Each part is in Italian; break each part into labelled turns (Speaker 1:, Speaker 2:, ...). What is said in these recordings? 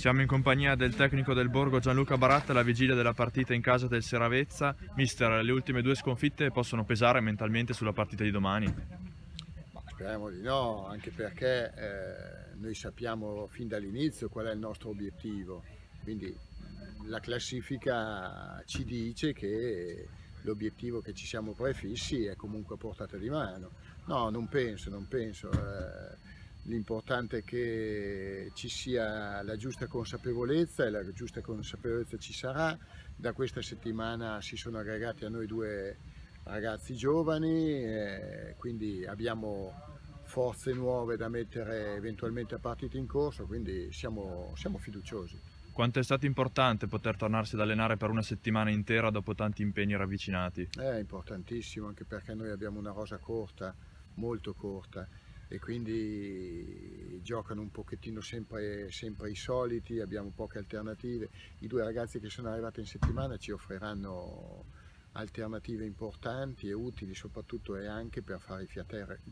Speaker 1: Siamo in compagnia del tecnico del Borgo Gianluca Baratta alla vigilia della partita in casa del Seravezza. Mister, le ultime due sconfitte possono pesare mentalmente sulla partita di domani?
Speaker 2: Ma speriamo di no, anche perché eh, noi sappiamo fin dall'inizio qual è il nostro obiettivo. Quindi la classifica ci dice che l'obiettivo che ci siamo prefissi è comunque a portata di mano. No, non penso, non penso. Eh, l'importante è che ci sia la giusta consapevolezza e la giusta consapevolezza ci sarà. Da questa settimana si sono aggregati a noi due ragazzi giovani, quindi abbiamo forze nuove da mettere eventualmente a partita in corso, quindi siamo, siamo fiduciosi.
Speaker 1: Quanto è stato importante poter tornarsi ad allenare per una settimana intera dopo tanti impegni ravvicinati?
Speaker 2: È importantissimo anche perché noi abbiamo una rosa corta, molto corta e quindi giocano un pochettino sempre, sempre, i soliti, abbiamo poche alternative. I due ragazzi che sono arrivati in settimana ci offriranno alternative importanti e utili soprattutto e anche per fare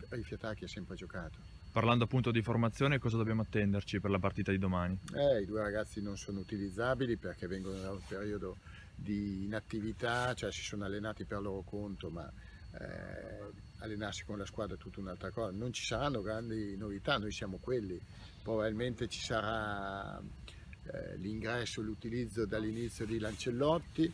Speaker 2: rifiatare chi ha sempre giocato.
Speaker 1: Parlando appunto di formazione, cosa dobbiamo attenderci per la partita di domani?
Speaker 2: Eh, I due ragazzi non sono utilizzabili perché vengono da un periodo di inattività, cioè si sono allenati per loro conto, ma eh, allenarsi con la squadra è tutta un'altra cosa. Non ci saranno grandi novità, noi siamo quelli. Probabilmente ci sarà eh, l'ingresso, l'utilizzo dall'inizio di Lancellotti,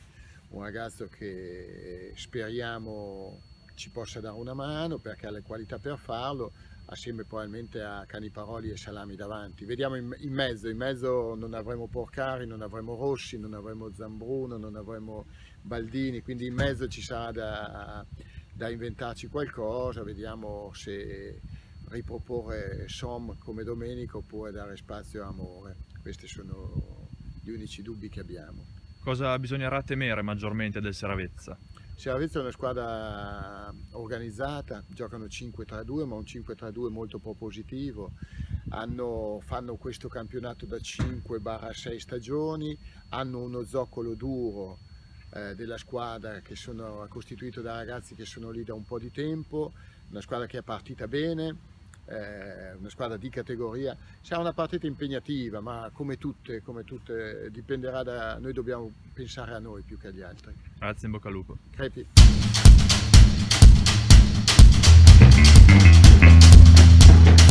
Speaker 2: un ragazzo che speriamo ci possa dare una mano perché ha le qualità per farlo, assieme probabilmente a Caniparoli e Salami davanti. Vediamo in, in mezzo, in mezzo non avremo Porcari, non avremo Rossi, non avremo Zambruno, non avremo Baldini, quindi in mezzo ci sarà da da inventarci qualcosa, vediamo se riproporre Som come domenica oppure dare spazio a Amore. Questi sono gli unici dubbi che abbiamo.
Speaker 1: Cosa bisognerà temere maggiormente del Seravezza?
Speaker 2: Seravezza è una squadra organizzata, giocano 5-3-2 ma un 5-3-2 molto propositivo, hanno, fanno questo campionato da 5-6 stagioni, hanno uno zoccolo duro eh, della squadra che sono costituito da ragazzi che sono lì da un po' di tempo, una squadra che è partita bene, eh, una squadra di categoria. Sarà una partita impegnativa, ma come tutte, come tutte dipenderà da noi, dobbiamo pensare a noi più che agli altri.
Speaker 1: Grazie, in bocca al lupo.
Speaker 2: Crepi.